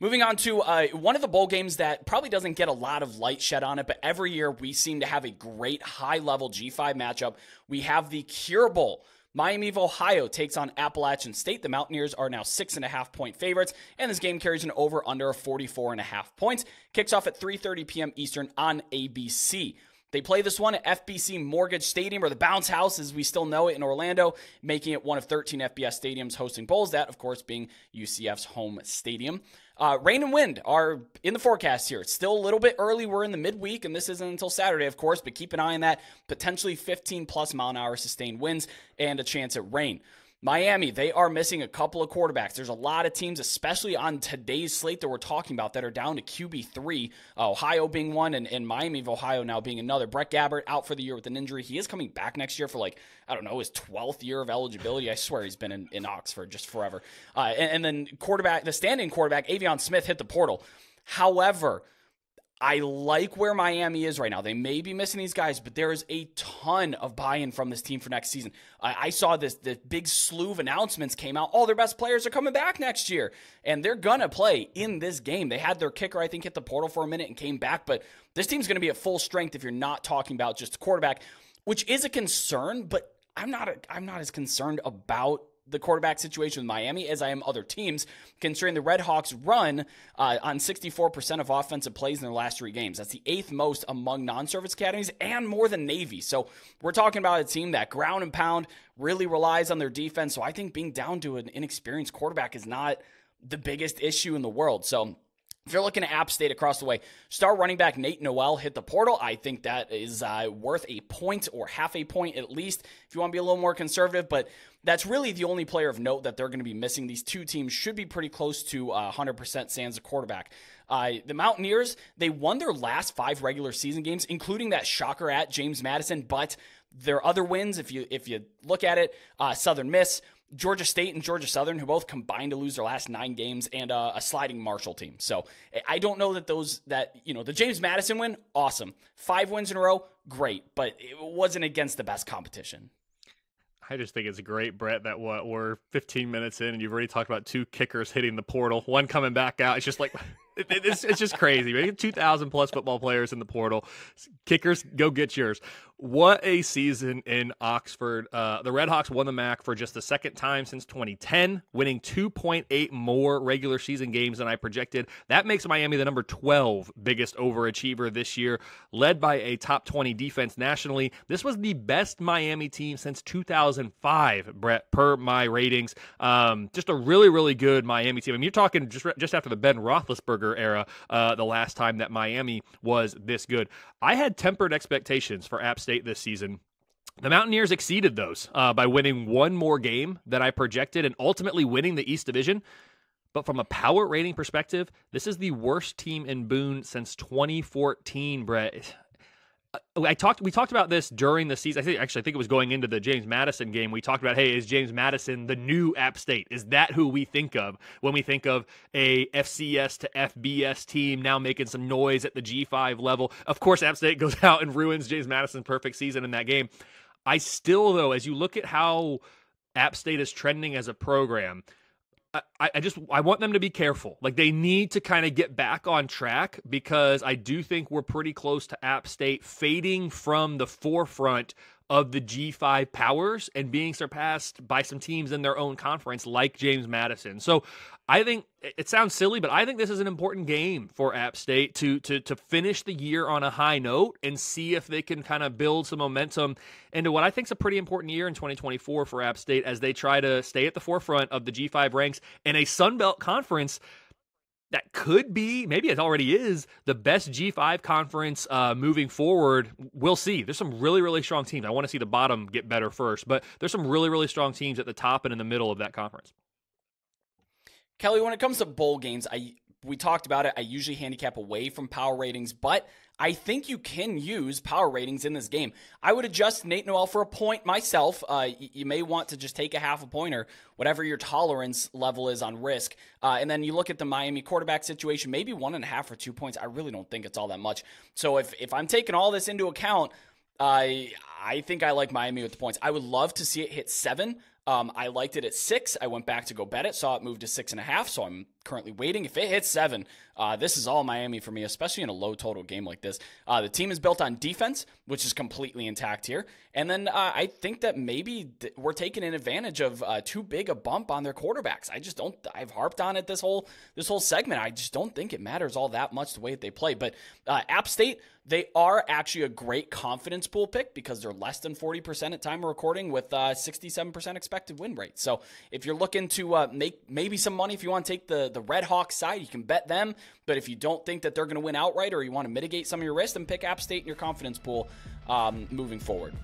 Moving on to uh, one of the bowl games that probably doesn't get a lot of light shed on it, but every year we seem to have a great high level G5 matchup. We have the Cure Bowl. Miami of Ohio takes on Appalachian State. The Mountaineers are now six and a half point favorites, and this game carries an over under of 44 and a half points. Kicks off at 3:30 p.m. Eastern on ABC. They play this one at FBC Mortgage Stadium, or the Bounce House as we still know it in Orlando, making it one of 13 FBS stadiums hosting bowls, that, of course, being UCF's home stadium. Uh, rain and wind are in the forecast here. It's still a little bit early. We're in the midweek, and this isn't until Saturday, of course, but keep an eye on that. Potentially 15 plus mile an hour sustained winds and a chance at rain. Miami, they are missing a couple of quarterbacks. There's a lot of teams, especially on today's slate that we're talking about, that are down to QB3. Uh, Ohio being one, and, and Miami of Ohio now being another. Brett Gabbert out for the year with an injury. He is coming back next year for like, I don't know, his 12th year of eligibility. I swear he's been in, in Oxford just forever. Uh, and, and then quarterback, the standing quarterback, Aveon Smith, hit the portal. However, I like where Miami is right now. They may be missing these guys, but there is a ton of buy-in from this team for next season. I, I saw this the big slew of announcements came out. All their best players are coming back next year, and they're gonna play in this game. They had their kicker, I think, hit the portal for a minute and came back, but this team's gonna be at full strength if you're not talking about just quarterback, which is a concern. But I'm not. A, I'm not as concerned about the quarterback situation with Miami as I am other teams, considering the Red Hawks run uh, on 64% of offensive plays in their last three games. That's the eighth most among non service academies and more than Navy. So we're talking about a team that ground and pound really relies on their defense. So I think being down to an inexperienced quarterback is not the biggest issue in the world. So if you're looking at App State across the way, star running back Nate Noel hit the portal. I think that is uh, worth a point or half a point at least if you want to be a little more conservative. But that's really the only player of note that they're going to be missing. These two teams should be pretty close to uh, 100% Sans a quarterback. Uh, the Mountaineers, they won their last five regular season games, including that shocker at James Madison. But their other wins, if you if you look at it, uh, Southern Miss, Georgia State and Georgia Southern, who both combined to lose their last nine games, and uh, a sliding Marshall team. So I don't know that those that you know the James Madison win, awesome, five wins in a row, great, but it wasn't against the best competition. I just think it's great, Brett, that what we're 15 minutes in and you've already talked about two kickers hitting the portal, one coming back out. It's just like it's, it's just crazy. 2,000 plus football players in the portal. Kickers, go get yours. What a season in Oxford. Uh, the Redhawks won the MAC for just the second time since 2010, winning 2.8 more regular season games than I projected. That makes Miami the number 12 biggest overachiever this year, led by a top 20 defense nationally. This was the best Miami team since 2005, Brett, per my ratings. Um, just a really, really good Miami team. I mean, you're talking just just after the Ben Roethlisberger era, uh, the last time that Miami was this good. I had tempered expectations for App State this season. The Mountaineers exceeded those uh, by winning one more game than I projected and ultimately winning the East Division. But from a power rating perspective, this is the worst team in Boone since 2014, Brett. Uh, I talked. We talked about this during the season. I think actually, I think it was going into the James Madison game. We talked about, hey, is James Madison the new App State? Is that who we think of when we think of a FCS to FBS team now making some noise at the G5 level? Of course, App State goes out and ruins James Madison's perfect season in that game. I still, though, as you look at how App State is trending as a program, I, I just I want them to be careful. Like they need to kind of get back on track because I do think we're pretty close to App State fading from the forefront of the G5 powers and being surpassed by some teams in their own conference like James Madison. So I think it sounds silly, but I think this is an important game for App State to to to finish the year on a high note and see if they can kind of build some momentum into what I think is a pretty important year in 2024 for App State as they try to stay at the forefront of the G5 ranks in a Sun Belt conference that could be, maybe it already is, the best G5 conference uh, moving forward. We'll see. There's some really, really strong teams. I want to see the bottom get better first, but there's some really, really strong teams at the top and in the middle of that conference. Kelley, when it comes to bowl games, I we talked about it. I usually handicap away from power ratings, but I think you can use power ratings in this game. I would adjust Nate Noel for a point myself. Uh, you may want to just take a half a point or whatever your tolerance level is on risk. Uh, and then you look at the Miami quarterback situation, maybe one and a half or two points. I really don't think it's all that much. So if, if I'm taking all this into account, I I think I like Miami with the points. I would love to see it hit seven. Um, I liked it at six. I went back to go bet it, saw it move to six and a half, so I'm currently waiting. If it hits seven, uh, this is all Miami for me, especially in a low total game like this. Uh, the team is built on defense, which is completely intact here. And then uh, I think that maybe th- we're taking an advantage of uh, too big a bump on their quarterbacks. I just don't. I've harped on it this whole this whole segment. I just don't think it matters all that much the way that they play. But uh, App State, they are actually a great confidence pool pick because they're less than 40% at time of recording with uh, 67% expected win rate. So if you're looking to uh, make maybe some money, if you want to take the, the Red Hawks side, you can bet them. But if you don't think that they're going to win outright or you want to mitigate some of your risk, then pick App State in your confidence pool um, moving forward.